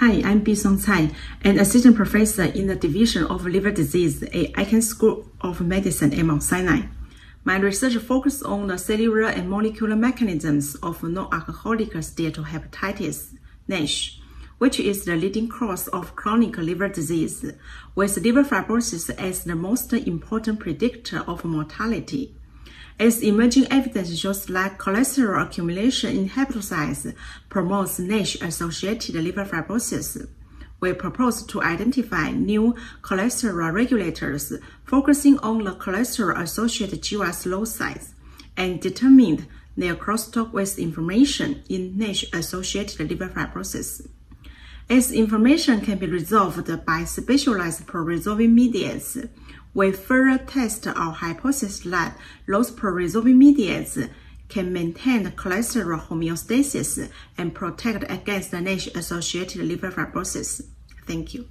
Hi, I'm Bishuang Cai, an assistant professor in the Division of Liver Disease at Icahn School of Medicine at Mount Sinai. My research focuses on the cellular and molecular mechanisms of non-alcoholic steatohepatitis, NASH, which is the leading cause of chronic liver disease, with liver fibrosis as the most important predictor of mortality. As emerging evidence shows that cholesterol accumulation in hepatocytes promotes NASH-associated liver fibrosis, we propose to identify new cholesterol regulators focusing on the cholesterol-associated GWAS loci and determine their crosstalk with inflammation in NASH-associated liver fibrosis. As inflammation can be resolved by specialized pro-resolving mediates, we further test our hypothesis that those pro-resolving mediates can maintain cholesterol homeostasis and protect against the NASH-associated liver fibrosis. Thank you.